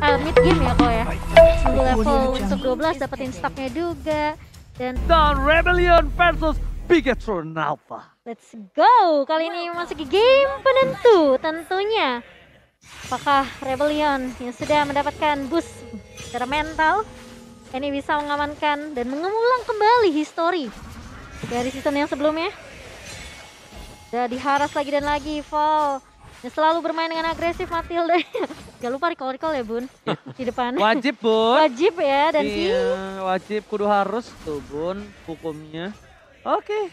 uh, mid game ya kok ya. Nunggu level untuk 12 dapetin stacknya juga. Dan Dan Rebellion versus Bigetron Alpha. let's go. Kali ini masuk ke game penentu tentunya. Apakah Rebellion yang sudah mendapatkan boost secara mental ini bisa mengamankan dan mengulang kembali histori dari season yang sebelumnya? Udah diharas lagi dan lagi, Fall. Yang selalu bermain dengan agresif Matilda. Gak lupa recall-recall ya bun di depan. Wajib, Bun. Wajib ya dan Iya, wajib kudu harus tuh, Bun, hukumnya. Oke.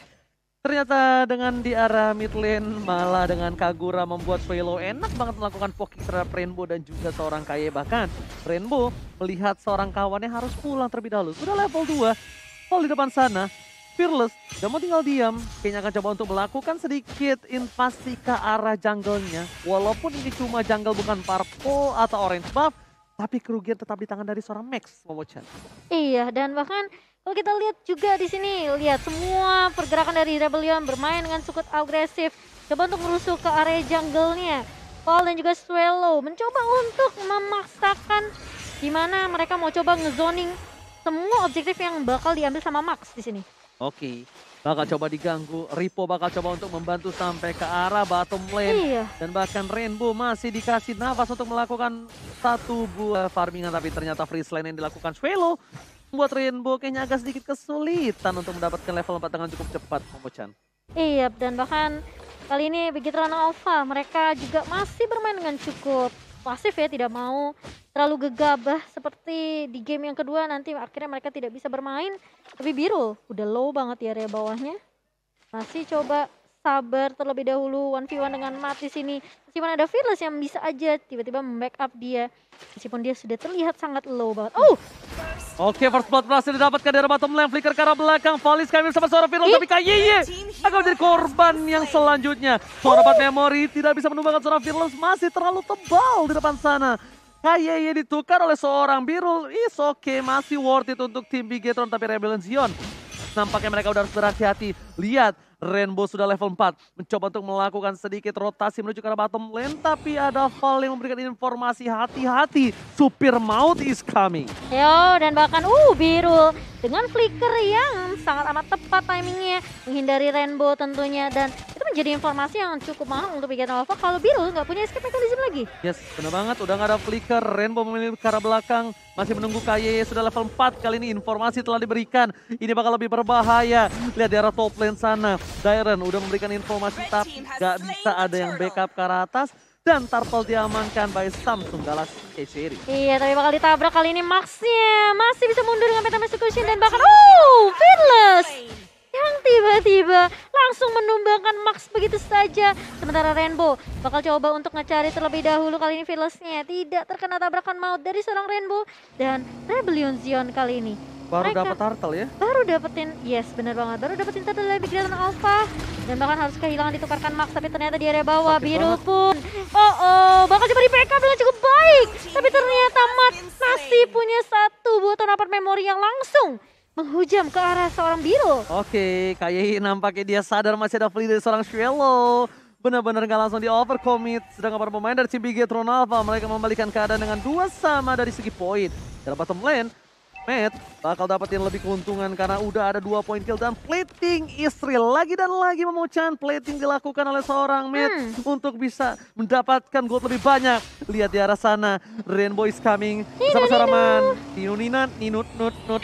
Ternyata dengan di arah mid lane malah dengan Kagura membuat Swelo enak banget melakukan poking terhadap Rainbow dan juga seorang Kaye bahkan Rainbow melihat seorang kawannya harus pulang terlebih dahulu. Sudah level 2, Paul di depan sana, Fearless, mau tinggal diam. Kayaknya akan coba untuk melakukan sedikit invasi ke arah jungle-nya. Walaupun ini cuma jungle bukan purple atau orange buff, tapi kerugian tetap di tangan dari seorang Max, Momo-chan. Iya, dan bahkan kalau kita lihat juga di sini, lihat semua pergerakan dari Rebellion bermain dengan cukup agresif. Coba untuk merusuh ke area jungle-nya. Paul dan juga Swallow mencoba untuk memaksakan gimana mereka mau coba ngezoning semua objektif yang bakal diambil sama Max di sini. Oke, bakal coba diganggu. Ripo bakal coba untuk membantu sampai ke arah bottom lane. Iya, Dan bahkan Rainbow masih dikasih nafas untuk melakukan satu buah farmingan. Tapi ternyata freeze lane yang dilakukan Swelo membuat Rainbow kayaknya agak sedikit kesulitan untuk mendapatkan level 4 dengan cukup cepat, Momo-chan. iya, dan bahkan kali ini begitu Alpha mereka juga masih bermain dengan cukup pasif ya, tidak mau terlalu gegabah seperti di game yang kedua nanti akhirnya mereka tidak bisa bermain. Tapi biru udah low banget di area bawahnya. Masih coba sabar terlebih dahulu 1v1 dengan mati sini. Meskipun ada Fearless yang bisa aja tiba-tiba membackup dia. Meskipun dia sudah terlihat sangat low banget. Oh, Oke, first blood berhasil didapatkan dari bottom lane. Flicker ke arah belakang. Valis kami bersama suara viral. Tapi Kayeye akan menjadi korban yang selanjutnya. Suara dapat memori tidak bisa menumbangkan seorang Fearless. Masih terlalu tebal di depan sana. Kayeye ditukar oleh seorang Birul. Is oke, masih worth it untuk tim Bigetron. Tapi Rebellion Zion Nampaknya mereka udah harus berhati-hati. Lihat, Rainbow sudah level 4. Mencoba untuk melakukan sedikit rotasi menuju ke arah bottom lane. Tapi ada Val yang memberikan informasi hati-hati. Supir maut is coming. Yo, dan bahkan uh biru dengan flicker yang sangat amat tepat timingnya menghindari rainbow tentunya dan menjadi informasi yang cukup mahal untuk Bigat Alpha kalau biru nggak punya escape mechanism lagi. Yes, benar banget. Udah nggak ada flicker. Rainbow memilih ke arah belakang. Masih menunggu KYY sudah level 4. Kali ini informasi telah diberikan. Ini bakal lebih berbahaya. Lihat di arah top lane sana. Dairen udah memberikan informasi tapi nggak bisa ada yang backup ke arah atas. Dan Turtle diamankan by Samsung Galaxy K-Series. Iya, tapi bakal ditabrak kali ini Maxnya masih bisa mundur dengan Phantom Execution dan bahkan oh Fearless yang tiba-tiba langsung menumbangkan Max begitu saja. Sementara Rainbow bakal coba untuk ngecari terlebih dahulu kali ini Fearlessnya tidak terkena tabrakan maut dari seorang Rainbow dan Rebellion Zion kali ini. Baru dapat Turtle ya. baru dapetin yes bener banget baru dapetin tadi dari Big Alpha dan bahkan harus kehilangan ditukarkan Max tapi ternyata di area bawah Sakit biru banget. pun oh oh bakal coba di backup dengan cukup baik tapi ternyata Mat masih punya satu buatan rapat memori yang langsung menghujam ke arah seorang biru Oke, KYY nampaknya dia sadar masih ada free dari seorang Shuelo. Benar-benar nggak langsung di overcommit. Sedangkan para pemain dari tim Bigetron Alpha mereka membalikan keadaan dengan dua sama dari segi poin. Dari bottom lane, Matt bakal dapetin lebih keuntungan karena udah ada dua poin kill dan plating istri lagi dan lagi memucan plating dilakukan oleh seorang Matt Hmm. untuk bisa mendapatkan gold lebih banyak. Lihat di arah sana, Rainbow is coming bersama seorang man. Ninu ninat, ninut nut nut.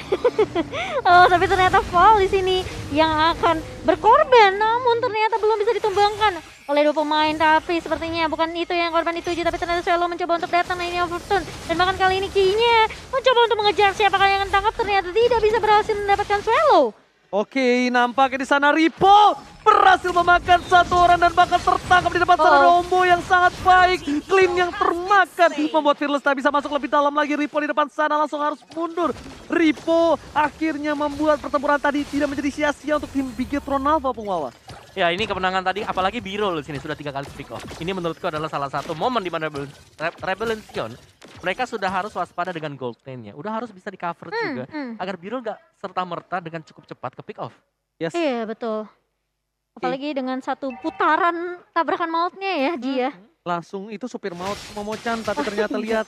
oh tapi ternyata Fall di sini yang akan berkorban namun ternyata belum bisa ditumbangkan oleh dua pemain tapi sepertinya bukan itu yang korban dituju tapi ternyata Swallow mencoba untuk datang nah ini Overton dan bahkan kali ini Kinya mencoba untuk mengejar siapakah yang akan tangkap ternyata tidak bisa berhasil mendapatkan Swallow Oke, nampaknya di sana Ripo berhasil memakan satu orang dan bahkan tertangkap di depan sana Oh. Rombo yang sangat baik. Clean yang termakan membuat Fearless tak bisa masuk lebih dalam lagi. Ripo di depan sana langsung harus mundur. Ripo akhirnya membuat pertempuran tadi tidak menjadi sia-sia untuk tim Bigetron Alpha pengawal. Ya ini kemenangan tadi apalagi Biro di sini sudah tiga kali pick off. Ini menurutku adalah salah satu momen di mana Rebel- Re- Rebellion mereka sudah harus waspada dengan gold lane-nya. Udah harus bisa di cover Hmm, juga hmm. agar Biro nggak serta merta dengan cukup cepat ke pick off. Yes. iya betul apalagi dengan satu putaran tabrakan mautnya ya dia Langsung itu supir maut Momochan tapi ternyata lihat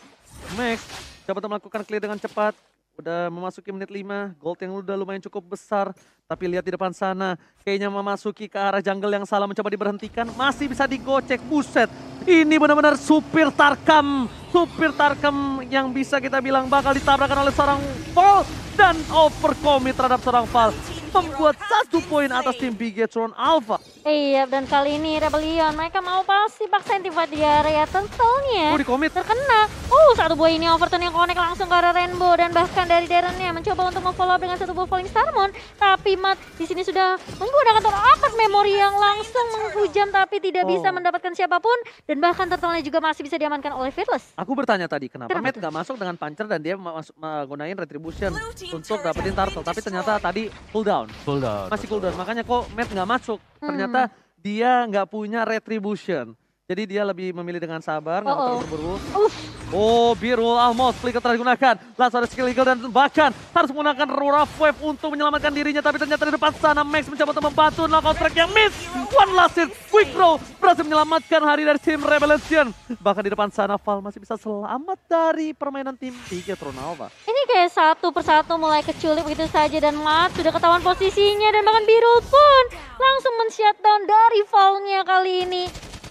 Max dapat melakukan clear dengan cepat. Udah memasuki menit 5, gold yang udah lumayan cukup besar. Tapi lihat di depan sana, kayaknya memasuki ke arah jungle yang salah mencoba diberhentikan. Masih bisa digocek, buset. Ini benar-benar supir Tarkam. Supir Tarkam yang bisa kita bilang bakal ditabrakkan oleh seorang Fall. Dan overcommit terhadap seorang Fall. Membuat satu poin atas tim Bigetron Alpha. Iya, dan kali ini Rebellion mereka mau pasti paksain tim fight di area tentunya. Oh, di commit. terkena. Uh, satu buah ini overturn yang connect langsung ke arah Rainbow dan bahkan dari Darrennya mencoba untuk memfollow up dengan satu buah Falling Starmon. Tapi Matt di sini sudah menggunakan terapat memori yang langsung menghujam tapi tidak bisa Oh. mendapatkan siapa pun dan bahkan turtle-nya juga masih bisa diamankan oleh Fearless. Aku bertanya tadi kenapa Kenapa Matt tuh? gak masuk dengan puncher dan dia menggunakan retribution untuk dapetin turtle. Tapi ternyata tadi cooldown. Cooldown. Masih cooldown. Makanya kok Matt gak masuk. Ternyata dia nggak punya retribution. Jadi dia lebih memilih dengan sabar, nggak Oh-oh. mau terburu-buru. Uh, Oh, biru almost flicker telah digunakan. Langsung ada skill eagle dan bahkan harus menggunakan rough wave untuk menyelamatkan dirinya. Tapi ternyata di depan sana Max mencoba untuk membantu knockout track yang miss. One last hit, quick throw berhasil menyelamatkan hari dari tim Revelation. Bahkan di depan sana Val masih bisa selamat dari permainan tim Tiga Tronalva. ini kayak satu persatu mulai keculik begitu saja dan Matt sudah ketahuan posisinya dan bahkan Birul pun langsung men-shutdown dari Fall-nya kali ini.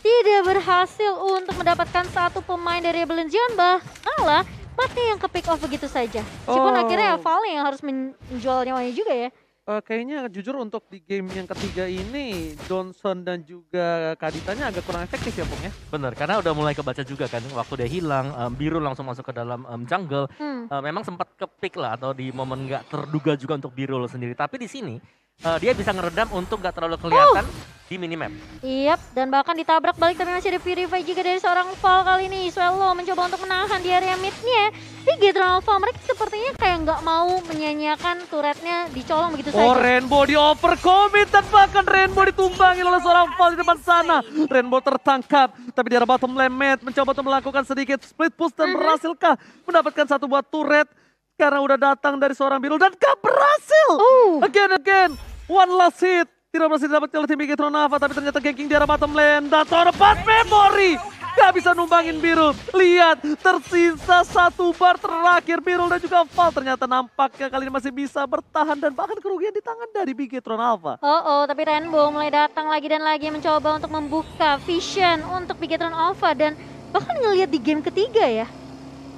Tidak berhasil untuk mendapatkan satu pemain dari Rebellion bah malah Mattnya yang ke pick off begitu saja. Meskipun Oh. akhirnya Fall yang harus menjual nyawanya juga ya. Eh, kayaknya jujur untuk di game yang ketiga ini Johnson dan juga Kaditanya agak kurang efektif ya Bung ya. Bener, karena udah mulai kebaca juga kan. Waktu dia hilang, em, biru langsung masuk ke dalam em, jungle. Hmm. Eh, memang sempat kepick lah atau di momen nggak terduga juga untuk biru sendiri. Tapi di sini eh, dia bisa ngeredam untuk nggak terlalu kelihatan di minimap. Iyap, dan bahkan ditabrak balik tapi masih ada purify juga dari seorang Val kali ini. Swallow mencoba untuk menahan di area midnya. Di Gatron Alpha mereka sepertinya kayak nggak mau menyanyiakan turretnya dicolong begitu Oh saja. Rainbow di overcommit dan bahkan Rainbow ditumbangi oleh seorang Val di depan sana. Rainbow tertangkap tapi di arah bottom lane Matt mencoba untuk melakukan sedikit split push dan berhasilkah mendapatkan satu buah turret karena udah datang dari seorang biru dan gak berhasil. Uh. Again again one last hit. Tidak berhasil didapatkan oleh tim Bigetron Nava tapi ternyata ganking di arah bottom lane dan tempat memory. Gak bisa numbangin Birul. Lihat, tersisa satu bar terakhir Birul dan juga Val. Ternyata nampaknya kali ini masih bisa bertahan dan bahkan kerugian di tangan dari Bigetron Alpha. Oh, oh, tapi Rainbow mulai datang lagi dan lagi mencoba untuk membuka vision untuk Bigetron Alpha dan bahkan ngelihat di game ketiga ya.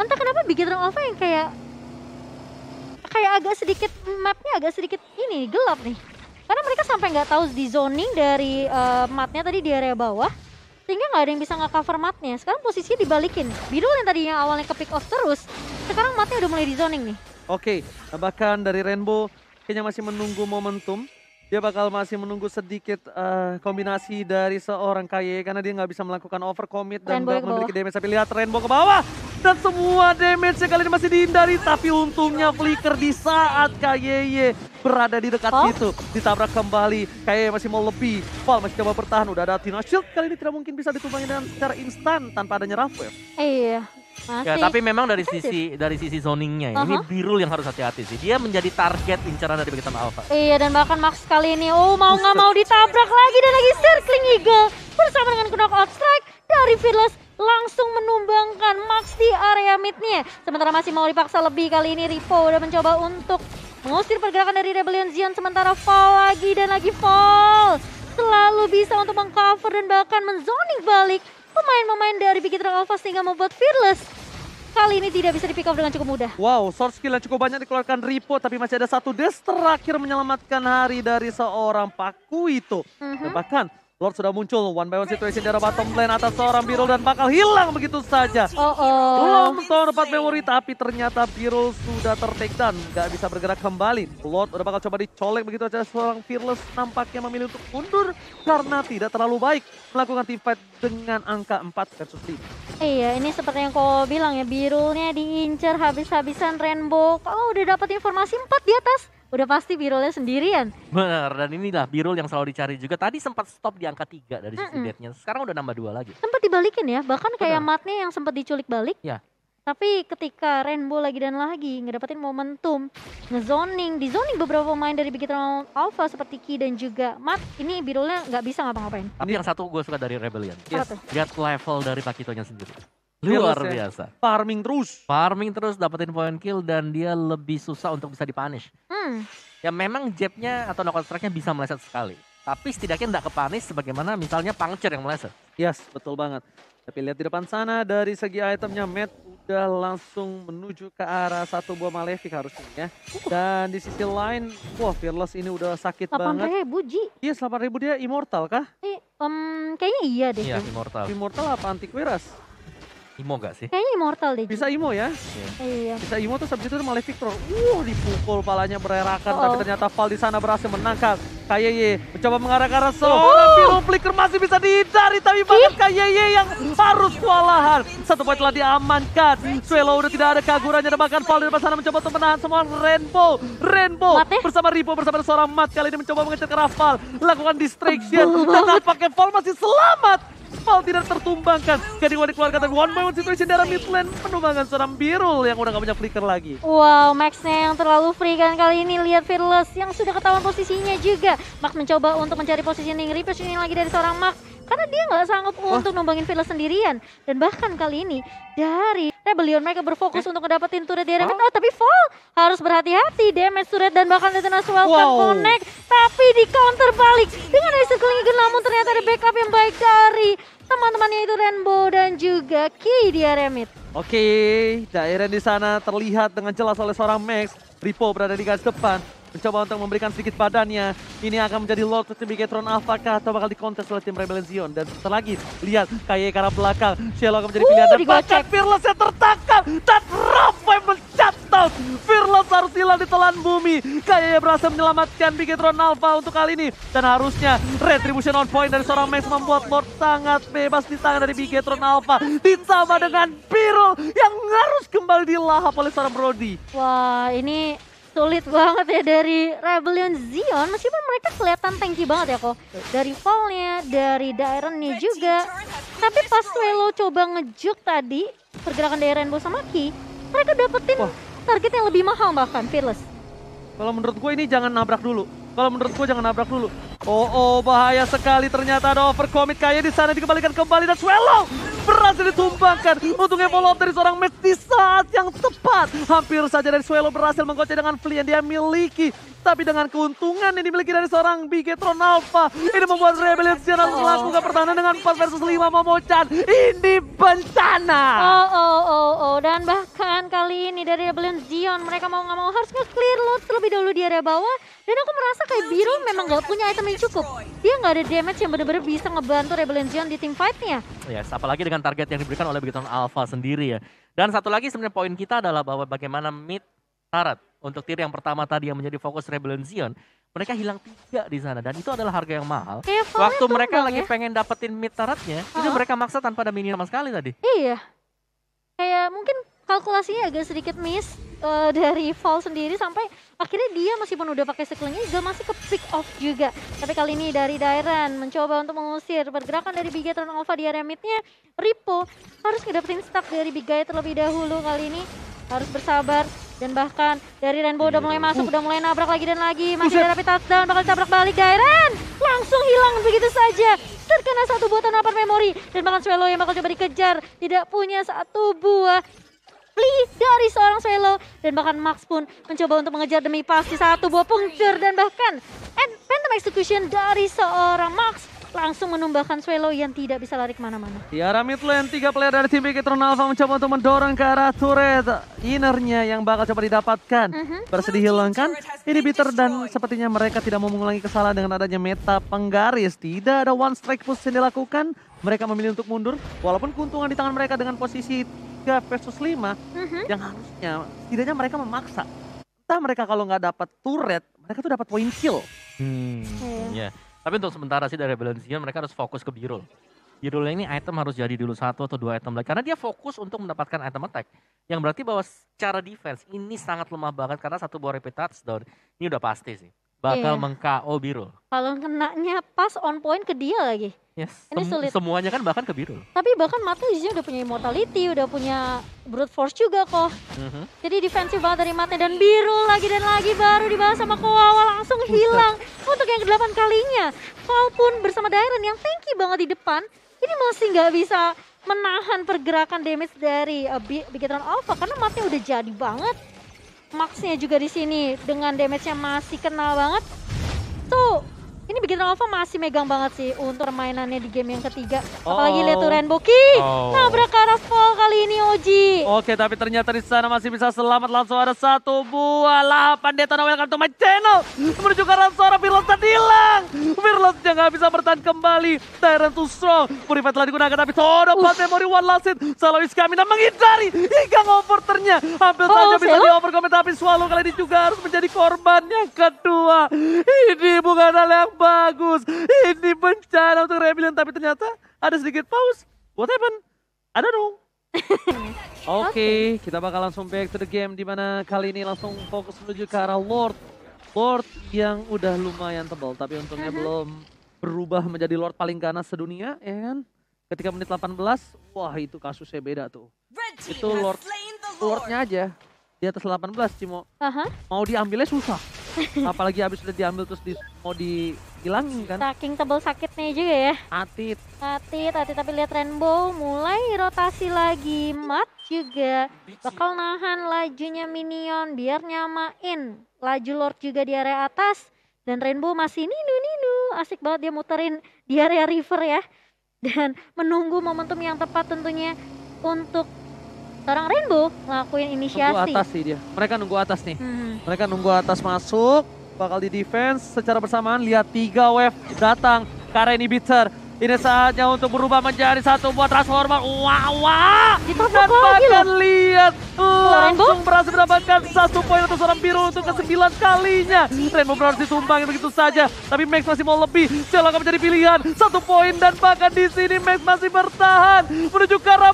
Entah kenapa Bigetron Alpha yang kayak kayak agak sedikit mapnya agak sedikit ini gelap nih. Karena mereka sampai nggak tahu di zoning dari eh, matnya tadi di area bawah sehingga nggak ada yang bisa nge-cover matnya. Sekarang posisinya dibalikin. Birul yang tadinya awalnya ke pick off terus, sekarang matnya udah mulai di zoning nih. Oke, bahkan dari Rainbow kayaknya masih menunggu momentum. Dia bakal masih menunggu sedikit eh, kombinasi dari seorang KY karena dia nggak bisa melakukan overcommit dan Rainbow nggak memiliki damage. Tapi lihat Rainbow ke bawah dan semua damage kali ini masih dihindari. Tapi untungnya Flicker di saat KYY berada di dekat Oh. situ ditabrak kembali. KYY masih mau lebih. Val masih coba bertahan. Udah ada Tina Shield kali ini tidak mungkin bisa ditumbangi dengan secara instan tanpa adanya. Eh, iya, masih. Ya, tapi memang dari sisi dari sisi zoningnya ya, ini Aha. Birul yang harus hati-hati sih. Dia menjadi target incaran dari Bigetan Alpha. Iya dan bahkan Max kali ini oh mau nggak mau ditabrak lagi dan lagi circling eagle bersama dengan knockout strike dari Fearless langsung menumbangkan Max di area midnya. Sementara masih mau dipaksa lebih kali ini Ripo udah mencoba untuk mengusir pergerakan dari Rebellion Zion sementara Fall lagi dan lagi Fall selalu bisa untuk mengcover dan bahkan menzoning balik pemain-pemain dari Big Hero Alpha sehingga membuat Fearless kali ini tidak bisa di pick off dengan cukup mudah. Wow, source skill yang cukup banyak dikeluarkan Ripo, tapi masih ada satu des terakhir menyelamatkan hari dari seorang Paku itu. Dan Mhm. bahkan Lord sudah muncul, one by one situation di arah bottom lane atas seorang Birul dan bakal hilang begitu saja. Oh oh. Belum dapat memori, tapi ternyata Birul sudah ter-take down, nggak bisa bergerak kembali. Lord udah bakal coba dicolek begitu aja seorang Fearless nampaknya memilih untuk mundur karena tidak terlalu baik melakukan team fight dengan angka 4 versus 5. Iya, ini seperti yang kau bilang ya, birulnya diincar habis-habisan Rainbow. Kalau udah dapat informasi 4 di atas, udah pasti birulnya sendirian. Benar, dan inilah Birul yang selalu dicari juga. Tadi sempat stop di angka 3 dari sisi Mm-mm. death-nya. Sekarang udah nambah dua lagi. Sempat dibalikin ya, bahkan kayak Benar. matnya yang sempat diculik balik. Ya. Tapi ketika Rainbow lagi dan lagi ngedapetin momentum, ngezoning, di zoning beberapa pemain dari Big Alpha seperti Ki dan juga Mat, ini birulnya nggak bisa ngapa-ngapain. Tapi yang satu gue suka dari Rebellion. Tuh? Lihat level dari Pakitonya sendiri. Luar Fearless ya. biasa. Farming terus. Farming terus dapetin point kill dan dia lebih susah untuk bisa dipunish. Hmm, Ya memang jabnya atau knockout strike-nya bisa meleset sekali. Tapi setidaknya tidak kepanis sebagaimana misalnya puncture yang meleset. Yes, betul banget. Tapi lihat di depan sana dari segi itemnya Matt udah langsung menuju ke arah satu buah Malefic harusnya ya. Dan di sisi lain, wah Fearless ini udah sakit 8 banget. ribu Ji. Iya, 8000 dia immortal kah? Eh, em, kayaknya iya deh. Iya, Immortal. Immortal apa antiquiras? Imo gak sih? Kayaknya immortal deh. Bisa imo ya? Iya. Bisa imo terus habis itu Malefic Troll. Wah, dipukul palanya bererakan Oh. tapi ternyata Val di sana berhasil menangkap. Kayeye mencoba mengarah ke arah seorang Piro Flicker masih bisa dihindari tapi banget Kayeye yang harus kewalahan. Satu poin telah diamankan. Swelo udah tidak ada kagurannya dan bahkan Val di depan sana mencoba untuk menahan semua Rainbow. Rainbow Mate. bersama Ripo bersama seorang Mat kali ini mencoba mengejar ke arah Val. Lakukan distraction dan nampaknya Val masih selamat. Val tidak tertumbangkan. Jadi mau dikeluarkan dari one by one situation dari mid lane menumbangkan seorang Birul yang udah gak punya flicker lagi. Wow, Max-nya yang terlalu free kan kali ini lihat Fearless yang sudah ketahuan posisinya juga. Max mencoba untuk mencari positioning, repositioning lagi dari seorang Max karena dia nggak sanggup untuk numbangin Fearless sendirian. Dan bahkan kali ini dari Rebellion mereka berfokus untuk ngedapetin turret di area mid. Oh, tapi Fall harus berhati-hati damage turret dan bahkan Lieutenant Welcome Wow. connect tapi di counter balik dengan circling Eagle namun ternyata ada backup yang baik dari teman-temannya itu Rainbow dan juga Ki di area mid. Oke, daerah di sana terlihat dengan jelas oleh seorang Max. Ripo berada di garis depan. Mencoba untuk memberikan sedikit badannya. Ini akan menjadi Lord of Bigetron Alpha kah atau bakal dikontes oleh tim Rebellion Zion. Dan setelah lagi, lihat kayak ke arah belakang. Shello akan menjadi Uh, pilihan. Dan digocek. bahkan Fearless yang tertangkap. Dan Rafael mencatat. Fearless harus hilang di telan bumi. Kayaknya berhasil menyelamatkan Bigetron Alpha untuk kali ini. Dan harusnya Retribution on point dari seorang Max membuat Lord sangat bebas di tangan dari Bigetron Alpha. Ditambah dengan Piro yang harus kembali dilahap oleh seorang Brody. Wah, ini sulit banget ya dari Rebellion Zion. Meskipun mereka kelihatan tanky banget ya kok. Dari fallnya dari Dairon-nya juga. tapi pas Swelo coba ngejuk tadi pergerakan dari Rainbow sama Ki mereka dapetin Wah. target yang lebih mahal bahkan Fearless. Kalau menurut gue ini jangan nabrak dulu. Kalau menurut gue jangan nabrak dulu. Oh, oh bahaya sekali. Ternyata ada overcommit kayak di sana dikembalikan kembali. Dan Swallow berhasil ditumbangkan untuk follow dari seorang match saat yang tepat. Hampir saja dari Swallow berhasil menggocek dengan flee yang dia miliki. Tapi dengan keuntungan yang dimiliki dari seorang Bigetron Alpha, ini membuat Rebellion Zion harus melakukan pertahanan dengan 4 versus 5 Momochan. Ini bencana. Oh oh oh oh dan bahkan kali ini dari Rebellion Zion mereka mau nggak mau harus nge-clear load terlebih dahulu di area bawah dan aku merasa kayak Biro memang nggak punya item yang cukup dia nggak ada damage yang benar-benar bisa ngebantu Rebellion Zion di team fight-nya Yes, apalagi dengan target yang diberikan oleh Bigetron Alpha sendiri ya. Dan satu lagi sebenarnya poin kita adalah bahwa bagaimana mid Tarat untuk tier yang pertama tadi yang menjadi fokus Rebellion Zion, mereka hilang tiga di sana dan itu adalah harga yang mahal. kayak Waktu mereka lagi ya. pengen dapetin mid Taratnya, itu Ah. mereka maksa tanpa ada minion sama sekali tadi. Iya. Kayak mungkin kalkulasinya agak sedikit miss eh, dari Fall sendiri sampai akhirnya dia meskipun udah pakai sekelingnya juga masih ke pick off juga. Tapi kali ini dari Dairan mencoba untuk mengusir pergerakan dari Bigatron Alpha di area midnya. Ripo harus ngedapetin stack dari Big Guy terlebih dahulu kali ini. Harus bersabar dan bahkan dari Rainbow udah mulai masuk, udah mulai nabrak lagi dan lagi. Masih ada rapid touchdown, bakal tabrak balik Dairan. Langsung hilang begitu saja. Terkena satu buatan apa memori dan bahkan Swallow yang bakal coba dikejar tidak punya satu buah Flee dari seorang Swallow dan bahkan Max pun mencoba untuk mengejar demi pasti satu buah puncture dan bahkan and Phantom Execution dari seorang Max langsung menumbahkan Swallow yang tidak bisa lari ke mana-mana. Di arah mid lane, tiga player dari tim Bigetron Alpha mencoba untuk mendorong ke arah turret innernya yang bakal coba didapatkan. Mhm. Berhasil dihilangkan inhibitor dan sepertinya mereka tidak mau mengulangi kesalahan dengan adanya meta penggaris. Tidak ada one strike push yang dilakukan. Mereka memilih untuk mundur walaupun keuntungan di tangan mereka dengan posisi 3 versus 5 Mhm. yang harusnya setidaknya mereka memaksa. Entah mereka kalau nggak dapat turret, mereka tuh dapat point kill. Hmm. Iya. Ya. Tapi untuk sementara sih dari Zion mereka harus fokus ke Birul. Birul ini item harus jadi dulu satu atau dua item lagi karena dia fokus untuk mendapatkan item attack. Yang berarti bahwa secara defense ini sangat lemah banget karena satu buah rapid touchdown ini udah pasti sih bakal Iya. meng-KO Birul. Kalau kenanya pas on point ke dia lagi. Yes. Ini sem- sulit. Semuanya kan bahkan ke Birul. Tapi bahkan sini udah punya immortality, udah punya brute force juga kok. Mhm. Jadi defensif banget dari Mate dan biru lagi dan lagi baru dibahas sama Kowawa langsung hilang untuk yang kedelapan kalinya. Walaupun bersama Dairon yang tanky banget di depan, ini masih nggak bisa menahan pergerakan damage dari uh, Bi- Bigetron Alpha karena matnya udah jadi banget. Maxnya juga di sini dengan damage-nya masih kenal banget. Tuh, ini Bigetron Alpha masih megang banget sih untuk permainannya di game yang ketiga. Apalagi lihat tuh Oh. Rainbow Key. Oh. Nabrak fall kali ini Oji. Oke, tapi ternyata di sana masih bisa selamat. Langsung ada satu buah lapan Detona welcome to my channel. Menuju ke seorang Virlos tadi hilang. Virlosnya nggak bisa bertahan kembali. Tyrant too strong. Purify telah digunakan tapi Todo Bad Memory One last hit. Selalu Iskamina menghindari hingga overternya. Hampir Oh, saja bisa di overcomment tapi Swallow kali ini juga harus menjadi korban yang kedua. Ini bukan hal yang bagus. Ini bencana untuk Rebellion tapi ternyata ada sedikit pause. What happened? I don't know. Oke, kita bakal langsung back to the game di mana kali ini langsung fokus menuju ke arah Lord. Lord yang udah lumayan tebal tapi untungnya belum berubah menjadi Lord paling ganas sedunia, ya kan? Ketika menit 18, wah itu kasusnya beda tuh. Itu Lord Lordnya aja di atas 18 Cimo. Aha, Mau diambilnya susah. Apalagi habis udah diambil terus di, mau dihilangin kan. saking tebel sakitnya juga ya. Atit. Tati, tati tapi lihat Rainbow mulai rotasi lagi. Mat juga bakal nahan lajunya Minion biar nyamain. Laju Lord juga di area atas dan Rainbow masih ninu ninu. Asik banget dia muterin di area river ya. Dan menunggu momentum yang tepat tentunya untuk seorang Rainbow ngelakuin Nunggu inisiasi. atas sih dia. Mereka nunggu atas nih. Hmm. Mereka nunggu atas masuk, bakal di defense secara bersamaan. Lihat tiga wave datang ke arah inhibitor. Ini saatnya untuk berubah menjadi satu buat transformer. Wah, wah. Dan bahkan lihat Rainbow? langsung berhasil mendapatkan satu poin untuk seorang biru untuk kesembilan kalinya. Rainbow berhasil ditumbangin begitu saja. Tapi Max masih mau lebih. Celah akan menjadi pilihan. Satu poin dan bahkan di sini Max masih bertahan menuju ke arah.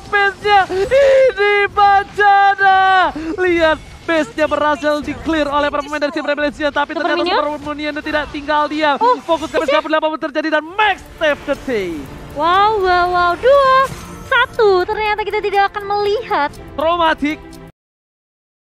Ini Bacana. Lihat base-nya berhasil di clear oleh para pemain dari tim Rebellion tapi Super ternyata? Super Minion tidak tinggal dia. Oh, Fokus ke base apa pun terjadi dan Max save the day. Wow, wow, wow. Dua, satu. Ternyata kita tidak akan melihat Traumatik